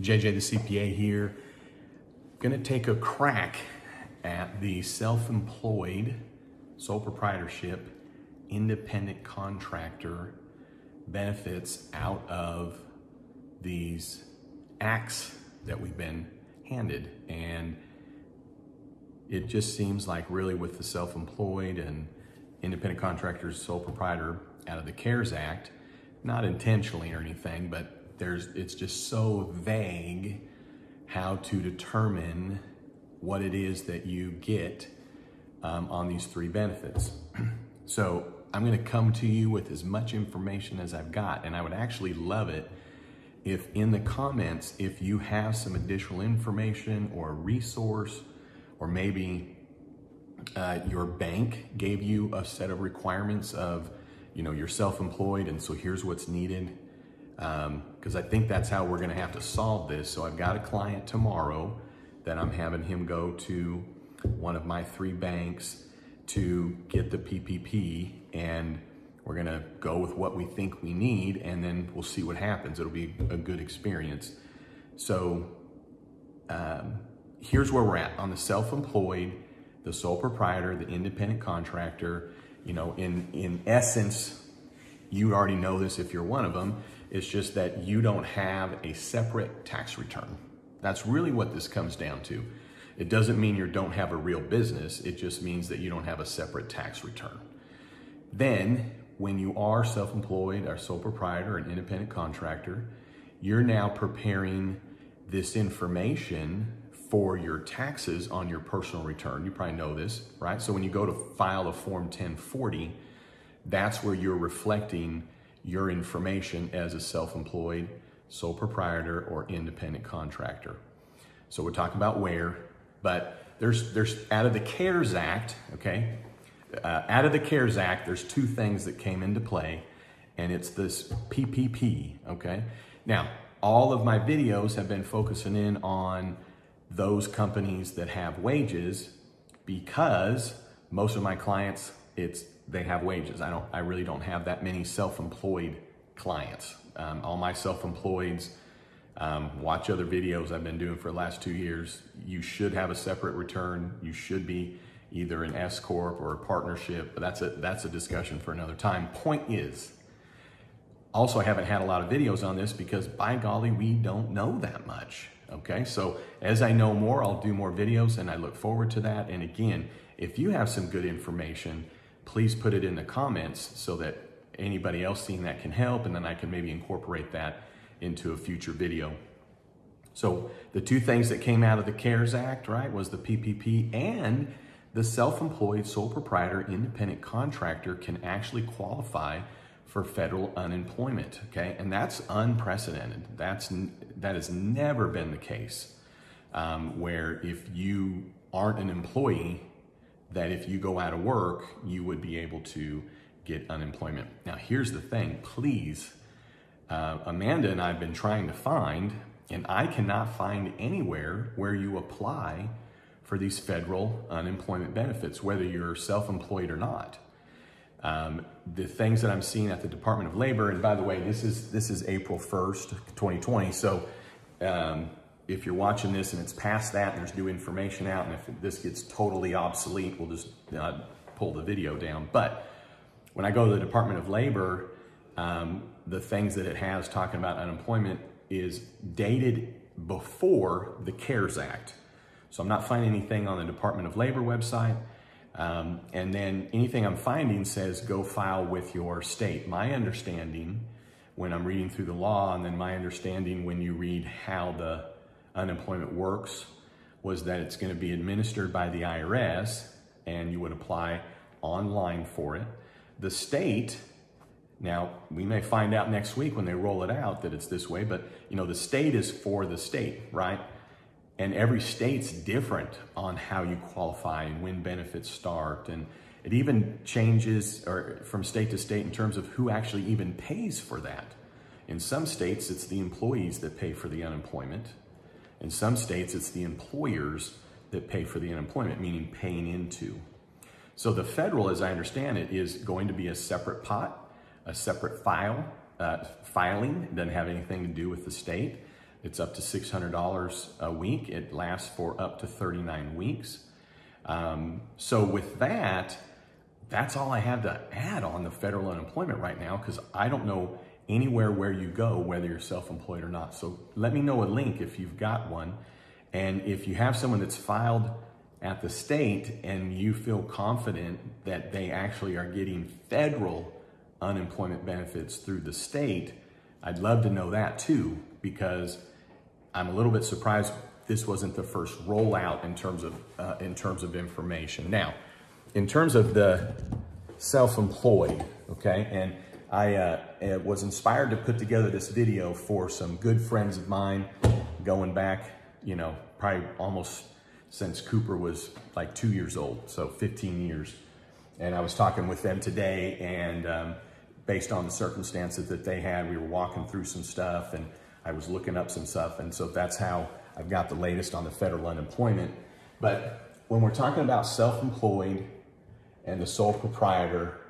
JJ the CPA here. Gonna take a crack at the self-employed, sole proprietorship, independent contractor benefits out of these acts that we've been handed. And it just seems like really with the self-employed and independent contractors, sole proprietor out of the CARES Act, not intentionally or anything, but there's it's just so vague how to determine what it is that you get um, on these three benefits. so I'm going to come to you with as much information as I've got, and I would actually love it if in the comments, if you have some additional information or a resource, or maybe uh, your bank gave you a set of requirements of, you know, you're self-employed, and so here's what's needed. Because um, I think that's how we're going to have to solve this. So I've got a client tomorrow that I'm having him go to one of my three banks to get the PPP and we're gonna go with what we think we need and then we'll see what happens. It'll be a good experience. So um, here's where we're at on the self-employed, the sole proprietor, the independent contractor. You know, in, in essence, you already know this if you're one of them. It's just that you don't have a separate tax return. That's really what this comes down to. It doesn't mean you don't have a real business. It just means that you don't have a separate tax return. Then when you are self-employed or sole proprietor, an independent contractor, you're now preparing this information for your taxes on your personal return. You probably know this, right? So when you go to file a Form 1040, that's where you're reflecting your information as a self-employed, sole proprietor, or independent contractor. So we're talking about where, but there's, there's out of the CARES Act, okay, uh, out of the CARES Act, there's two things that came into play, and it's this PPP, okay? Now, all of my videos have been focusing in on those companies that have wages because most of my clients, it's they have wages. I don't, I really don't have that many self-employed clients. Um, all my self-employeds, um, watch other videos I've been doing for the last two years. You should have a separate return. You should be either an S corp or a partnership. But that's a that's a discussion for another time. Point is, also I haven't had a lot of videos on this because by golly, we don't know that much. Okay, so as I know more, I'll do more videos, and I look forward to that. And again, if you have some good information, please put it in the comments so that anybody else seeing that can help, and then I can maybe incorporate that into a future video. So the two things that came out of the CARES Act, right, was the PPP and the self-employed sole proprietor independent contractor can actually qualify for federal unemployment, okay? And that's unprecedented. That's, that has never been the case um, where if you aren't an employee, that if you go out of work, you would be able to get unemployment. Now, here's the thing, please, uh, Amanda and I have been trying to find, and I cannot find anywhere where you apply for these federal unemployment benefits, whether you're self-employed or not. Um, the things that I'm seeing at the Department of Labor, and by the way, this is this is April 1st, 2020. So um, if you're watching this and it's past that there's new information out, and if this gets totally obsolete, we'll just uh, pull the video down. But when I go to the Department of Labor, um, the things that it has talking about unemployment is dated before the CARES Act. So I'm not finding anything on the Department of Labor website. Um, and then anything I'm finding says go file with your state. My understanding when I'm reading through the law and then my understanding when you read how the unemployment works was that it's going to be administered by the IRS and you would apply online for it. The state, now we may find out next week when they roll it out that it's this way, but you know, the state is for the state, right? and every state's different on how you qualify and when benefits start and it even changes or from state to state in terms of who actually even pays for that in some states it's the employees that pay for the unemployment in some states it's the employers that pay for the unemployment meaning paying into so the federal as i understand it is going to be a separate pot a separate file uh, filing it doesn't have anything to do with the state It's up to $600 a week. It lasts for up to 39 weeks. Um, so with that, that's all I have to add on the federal unemployment right now because I don't know anywhere where you go, whether you're self-employed or not. So let me know a link if you've got one. And if you have someone that's filed at the state and you feel confident that they actually are getting federal unemployment benefits through the state, I'd love to know that too, because I'm a little bit surprised this wasn't the first rollout in terms of uh, in terms of information. Now, in terms of the self-employed, okay, and I uh, was inspired to put together this video for some good friends of mine going back, you know, probably almost since Cooper was like two years old, so 15 years. And I was talking with them today and um, based on the circumstances that they had, we were walking through some stuff and I was looking up some stuff. And so that's how I've got the latest on the federal unemployment. But when we're talking about self-employed and the sole proprietor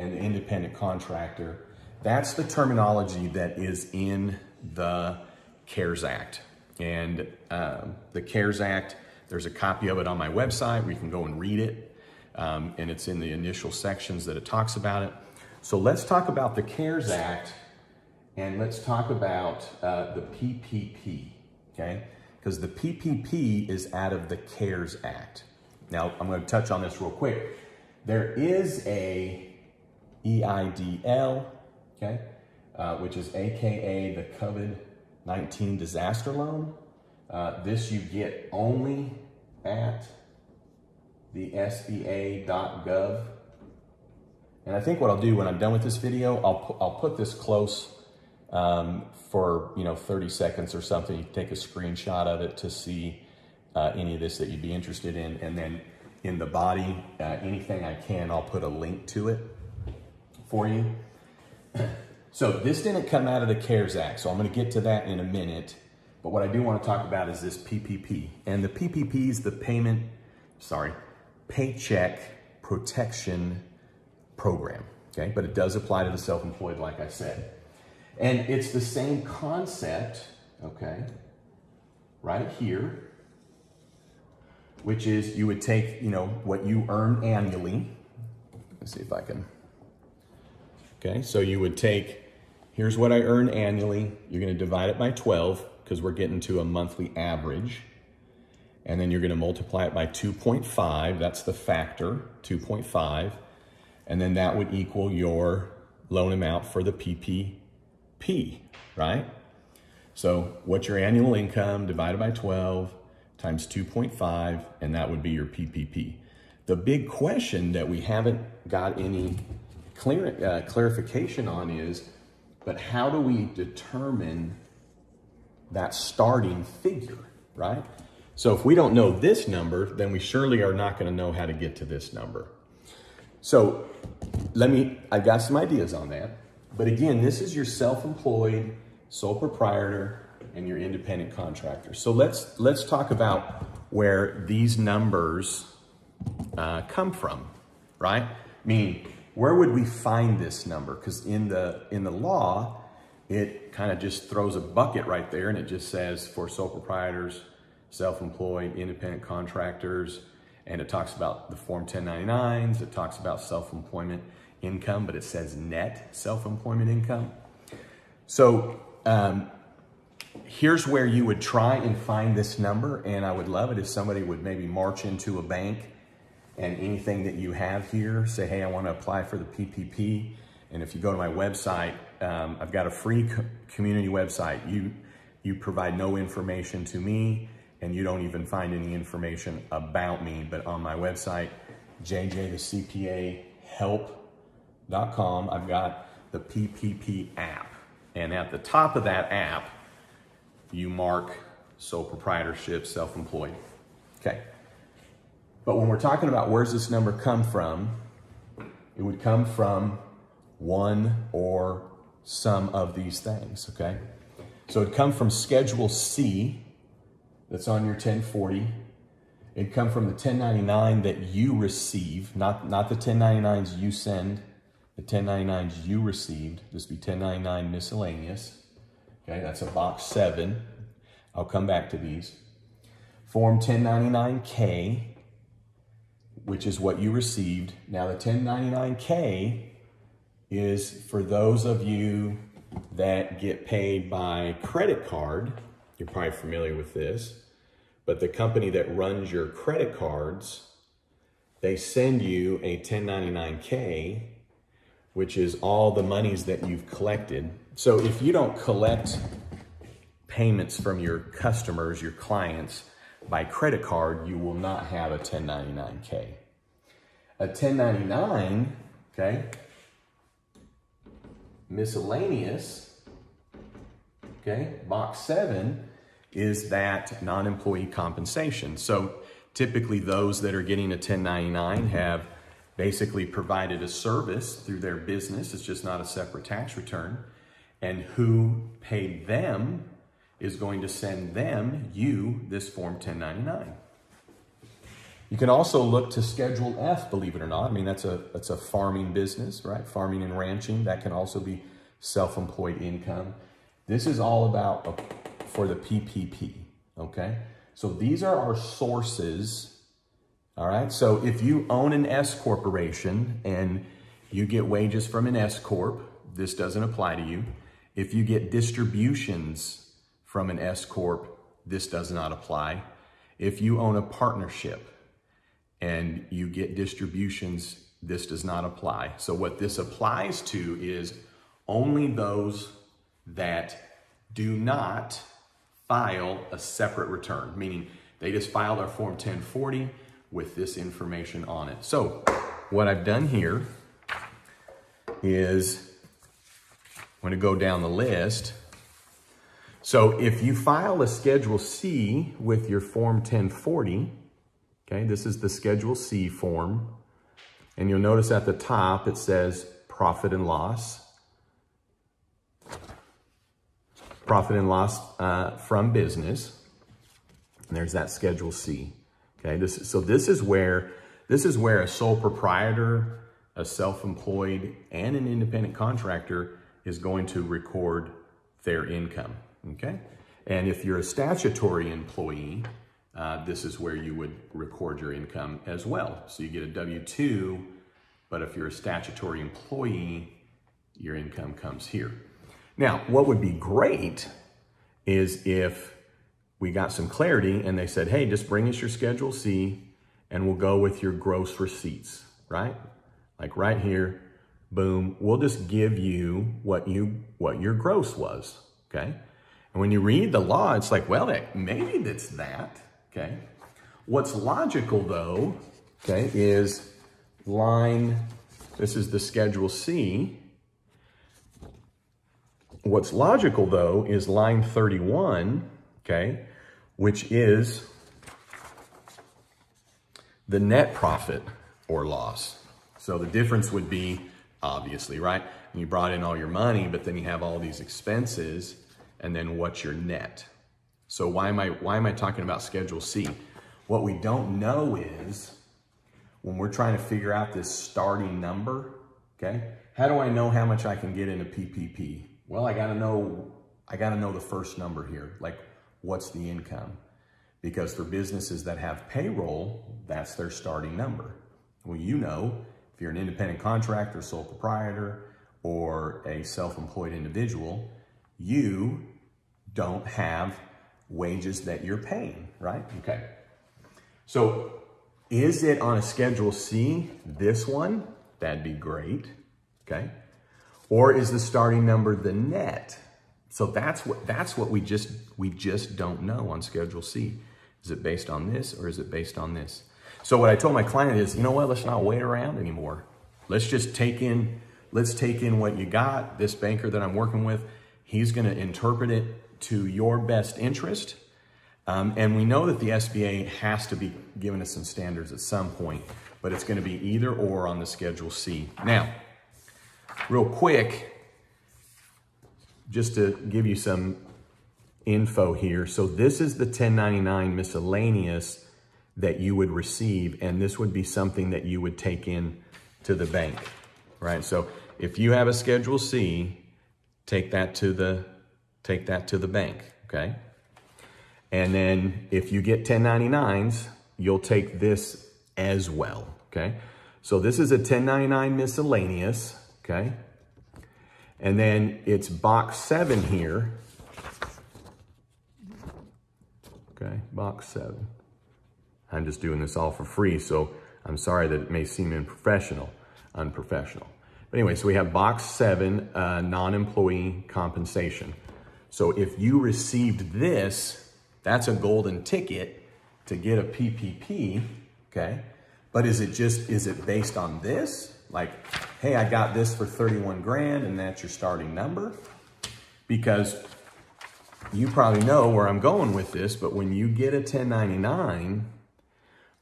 and the independent contractor, that's the terminology that is in the CARES Act. And um, the CARES Act, there's a copy of it on my website where you can go and read it. Um, and it's in the initial sections that it talks about it. So let's talk about the CARES Act and let's talk about uh, the PPP, okay? Because the PPP is out of the CARES Act. Now, I'm going to touch on this real quick. There is a EIDL, okay, uh, which is AKA the COVID-19 disaster loan. Uh, this you get only at the SBA.gov. And I think what I'll do when I'm done with this video, I'll, pu I'll put this close um, for, you know, 30 seconds or something. You take a screenshot of it to see uh, any of this that you'd be interested in. And then in the body, uh, anything I can, I'll put a link to it for you. So this didn't come out of the CARES Act, so I'm gonna get to that in a minute. But what I do wanna talk about is this PPP. And the PPP is the payment, sorry, Paycheck Protection Program, okay? But it does apply to the self-employed, like I said. And it's the same concept, okay, right here, which is you would take, you know, what you earn annually. Let's see if I can. Okay, so you would take, here's what I earn annually. You're going to divide it by 12 because we're getting to a monthly average. And then you're going to multiply it by 2.5. That's the factor, 2.5. And then that would equal your loan amount for the PPP, right? So what's your annual income divided by 12 times 2.5, and that would be your PPP. The big question that we haven't got any clear, uh, clarification on is, but how do we determine that starting figure, right? So if we don't know this number, then we surely are not gonna know how to get to this number. So let me, I've got some ideas on that. But again, this is your self-employed, sole proprietor, and your independent contractor. So let's, let's talk about where these numbers uh, come from, right? Meaning, where would we find this number? Because in the, in the law, it kind of just throws a bucket right there and it just says for sole proprietors, self-employed, independent contractors, and it talks about the Form 1099s, it talks about self-employment income, but it says net self-employment income. So um, here's where you would try and find this number, and I would love it if somebody would maybe march into a bank and anything that you have here, say, hey, I want to apply for the PPP. And if you go to my website, um, I've got a free co community website. You, you provide no information to me and you don't even find any information about me. But on my website, jjthecpahelp.com, I've got the PPP app. And at the top of that app, you mark sole proprietorship, self-employed. Okay. But when we're talking about where's this number come from, it would come from one or some of these things, okay? So it'd come from Schedule C, that's on your 1040. It'd come from the 1099 that you receive, not, not the 1099s you send, the 1099s you received. This would be 1099 miscellaneous, Okay, that's a box seven. I'll come back to these. Form 1099K, which is what you received. Now the 1099K is for those of you that get paid by credit card. You're probably familiar with this, but the company that runs your credit cards, they send you a 1099K, which is all the monies that you've collected. So if you don't collect payments from your customers, your clients, by credit card, you will not have a 1099K. A 1099, okay, miscellaneous, okay, box seven is that non-employee compensation. So typically those that are getting a 1099 have basically provided a service through their business. It's just not a separate tax return. And who paid them is going to send them, you, this Form 1099. You can also look to Schedule F, believe it or not. I mean, that's a, that's a farming business, right? Farming and ranching. That can also be self-employed income. This is all about a, for the PPP, okay? So these are our sources, all right? So if you own an S corporation and you get wages from an S corp, this doesn't apply to you. If you get distributions from an S Corp, this does not apply. If you own a partnership and you get distributions, this does not apply. So what this applies to is only those that do not file a separate return, meaning they just filed our Form 1040 with this information on it. So what I've done here is I'm to go down the list so if you file a Schedule C with your Form 1040, okay, this is the Schedule C form, and you'll notice at the top it says profit and loss. Profit and loss uh, from business. And there's that Schedule C. Okay, this, so this is where this is where a sole proprietor, a self-employed, and an independent contractor is going to record their income okay? And if you're a statutory employee, uh, this is where you would record your income as well. So you get a W-2, but if you're a statutory employee, your income comes here. Now, what would be great is if we got some clarity and they said, hey, just bring us your Schedule C and we'll go with your gross receipts, right? Like right here, boom, we'll just give you what you what your gross was, okay? And when you read the law, it's like, well, maybe that's that, okay? What's logical though, okay, is line, this is the Schedule C. What's logical though is line 31, okay, which is the net profit or loss. So the difference would be, obviously, right? You brought in all your money, but then you have all these expenses and then what's your net. So why am I, why am I talking about Schedule C? What we don't know is when we're trying to figure out this starting number, okay? How do I know how much I can get in a PPP? Well, I gotta know, I gotta know the first number here, like what's the income? Because for businesses that have payroll, that's their starting number. Well, you know, if you're an independent contractor, sole proprietor, or a self-employed individual, you don't have wages that you're paying, right? Okay. So is it on a Schedule C, this one? That'd be great, okay? Or is the starting number the net? So that's what that's what we just we just don't know on Schedule C. Is it based on this or is it based on this? So what I told my client is, you know what, let's not wait around anymore. Let's just take in, let's take in what you got. This banker that I'm working with, He's going to interpret it to your best interest. Um, and we know that the SBA has to be giving us some standards at some point, but it's going to be either or on the Schedule C. Now, real quick, just to give you some info here. So this is the 1099 miscellaneous that you would receive, and this would be something that you would take in to the bank, right? So if you have a Schedule C, take that to the take that to the bank, okay? And then if you get 1099s, you'll take this as well, okay? So this is a 1099 miscellaneous, okay? And then it's box seven here. Okay, box seven. I'm just doing this all for free, so I'm sorry that it may seem unprofessional, unprofessional. But anyway, so we have box seven, uh, non-employee compensation. So if you received this, that's a golden ticket to get a PPP, okay? But is it just, is it based on this? Like, hey, I got this for 31 grand and that's your starting number? Because you probably know where I'm going with this, but when you get a 1099,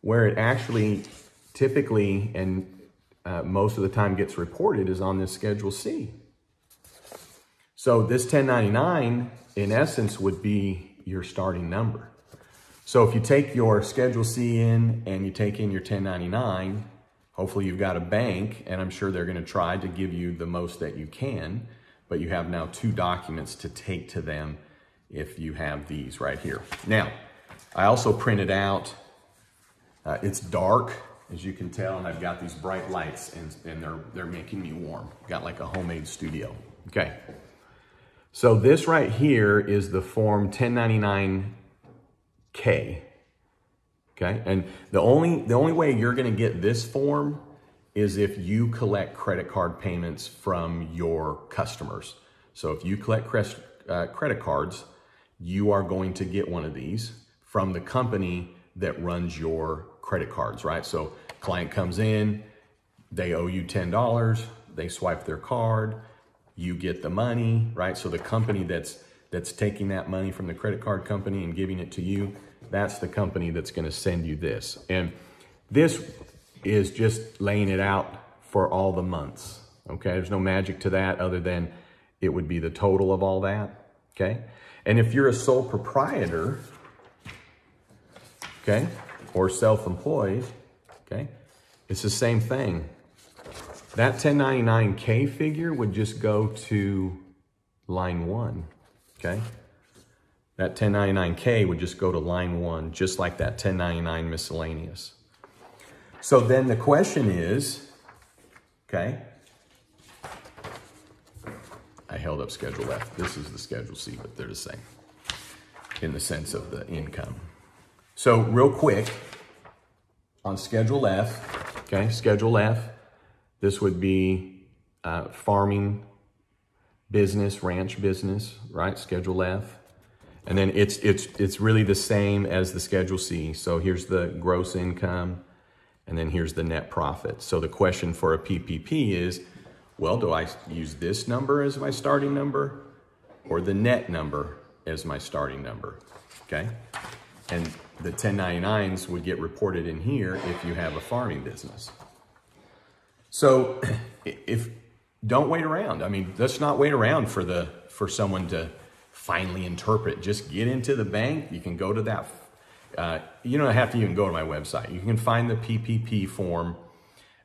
where it actually typically and uh, most of the time gets reported is on this Schedule C. So this 1099, in essence, would be your starting number. So if you take your Schedule C in and you take in your 1099, hopefully you've got a bank, and I'm sure they're going to try to give you the most that you can, but you have now two documents to take to them if you have these right here. Now, I also printed out, uh, it's dark, as you can tell, and I've got these bright lights, and, and they're, they're making me warm. Got like a homemade studio. Okay. So this right here is the form 1099K. Okay, and the only the only way you're going to get this form is if you collect credit card payments from your customers. So if you collect uh, credit cards, you are going to get one of these from the company that runs your credit cards, right? So client comes in, they owe you $10, they swipe their card, you get the money, right? So the company that's that's taking that money from the credit card company and giving it to you, that's the company that's going to send you this. And this is just laying it out for all the months. Okay, there's no magic to that other than it would be the total of all that. Okay, and if you're a sole proprietor, okay, or self-employed, okay, it's the same thing. That 1099K figure would just go to line one, okay? That 1099K would just go to line one, just like that 1099 miscellaneous. So then the question is, okay, I held up Schedule F. This is the Schedule C, but they're the same in the sense of the income. So real quick, on Schedule F, okay, Schedule F, this would be uh, farming business, ranch business, right? Schedule F. And then it's, it's, it's really the same as the Schedule C. So here's the gross income, and then here's the net profit. So the question for a PPP is, well, do I use this number as my starting number or the net number as my starting number? Okay. And the 1099s would get reported in here if you have a farming business. So if don't wait around. I mean, let's not wait around for the for someone to finally interpret. Just get into the bank. You can go to that. Uh, you don't have to even go to my website. You can find the PPP form.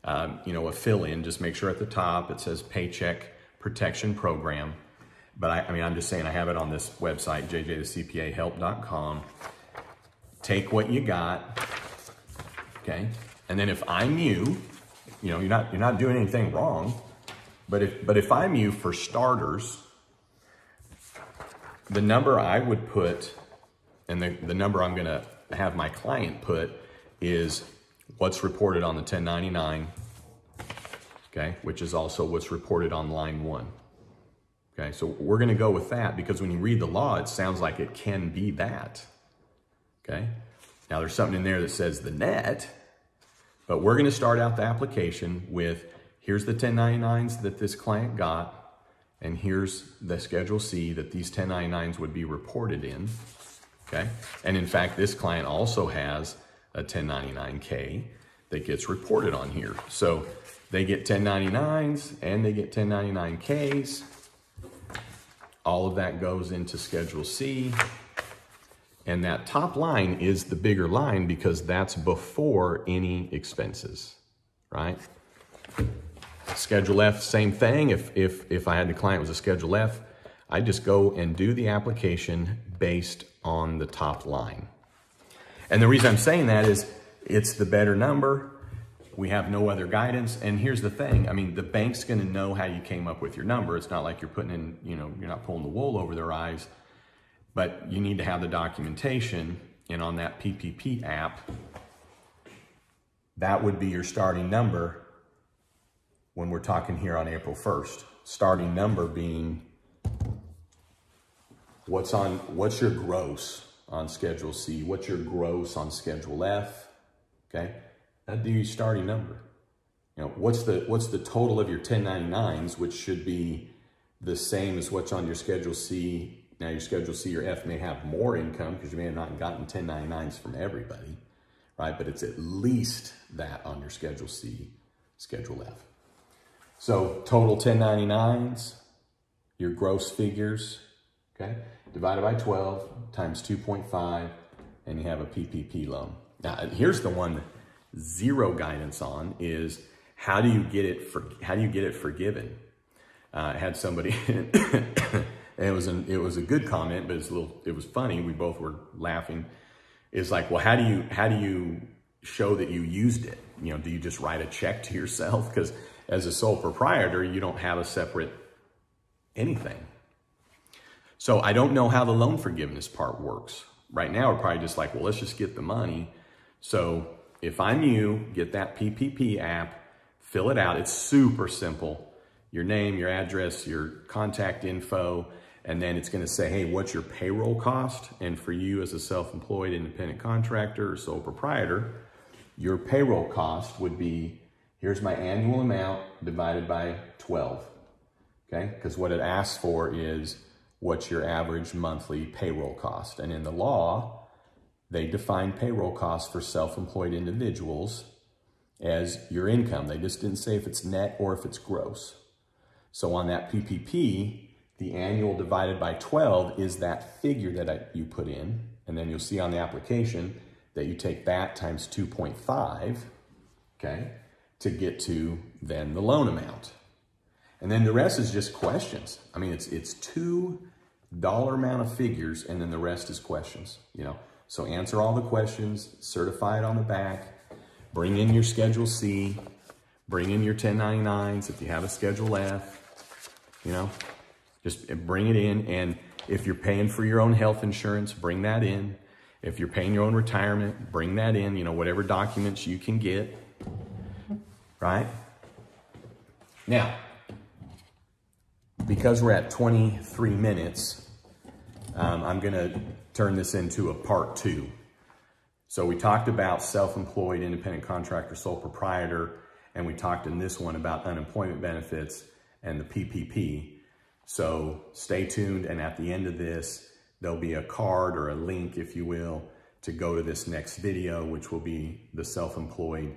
Um, you know, a fill in. Just make sure at the top it says Paycheck Protection Program. But I, I mean, I'm just saying I have it on this website, jjthecpahelp.com. Take what you got, okay? And then if I'm you, you know, you're not, you're not doing anything wrong. But if, but if I'm you for starters, the number I would put and the, the number I'm going to have my client put is what's reported on the 1099, okay, which is also what's reported on line one. Okay, so we're going to go with that because when you read the law, it sounds like it can be that. Okay, now there's something in there that says the net, but we're going to start out the application with here's the 1099s that this client got, and here's the Schedule C that these 1099s would be reported in. Okay. And in fact, this client also has a 1099K that gets reported on here. So they get 1099s and they get 1099Ks. All of that goes into Schedule C. And that top line is the bigger line because that's before any expenses, right? Schedule F, same thing. If, if, if I had the client was a Schedule F, I just go and do the application based on the top line. And the reason I'm saying that is it's the better number. We have no other guidance. And here's the thing. I mean, the bank's going to know how you came up with your number. It's not like you're putting in, you know, you're not pulling the wool over their eyes, but you need to have the documentation. And on that PPP app, that would be your starting number when we're talking here on April 1st. Starting number being what's on what's your gross on Schedule C, what's your gross on Schedule F, okay? That'd be your starting number. You know, what's the what's the total of your 1099s, which should be the same as what's on your Schedule C. Now your Schedule C or F may have more income because you may have not gotten 1099s from everybody, right? But it's at least that on your Schedule C, Schedule F. So total 1099s, your gross figures, okay? Divided by 12 times 2.5, and you have a PPP loan. Now, here's the one zero guidance on is how do you get it for, how do you get it forgiven? Uh, I had somebody, and it was an, it was a good comment, but it's a little, it was funny. We both were laughing. It's like, well, how do you, how do you show that you used it? You know, do you just write a check to yourself? Because as a sole proprietor, you don't have a separate anything. So I don't know how the loan forgiveness part works. Right now, we're probably just like, well, let's just get the money. So if I'm you, get that PPP app, fill it out. It's super simple. Your name, your address, your contact info, and then it's going to say, hey, what's your payroll cost? And for you as a self-employed independent contractor or sole proprietor, your payroll cost would be, here's my annual amount divided by 12. Okay, because what it asks for is what's your average monthly payroll cost. And in the law, they define payroll costs for self-employed individuals as your income. They just didn't say if it's net or if it's gross. So on that PPP, the annual divided by 12 is that figure that I, you put in. And then you'll see on the application that you take that times 2.5, okay, to get to then the loan amount. And then the rest is just questions. I mean, it's, it's two dollar amount of figures, and then the rest is questions, you know. So answer all the questions, certify it on the back, bring in your Schedule C, bring in your 1099s if you have a Schedule F, you know, just bring it in. And if you're paying for your own health insurance, bring that in. If you're paying your own retirement, bring that in, you know, whatever documents you can get, right? Now, because we're at 23 minutes, um, I'm going to turn this into a part two. So we talked about self-employed, independent contractor, sole proprietor, and we talked in this one about unemployment benefits and the PPP. So stay tuned, and at the end of this, there'll be a card or a link, if you will, to go to this next video, which will be the self-employed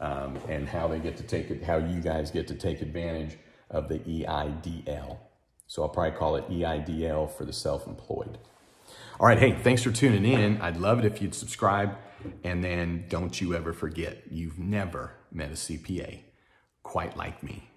um, and how they get to take it, how you guys get to take advantage of the EIDL. So I'll probably call it EIDL for the self-employed. All right, hey, thanks for tuning in. I'd love it if you'd subscribe. And then don't you ever forget, you've never met a CPA quite like me.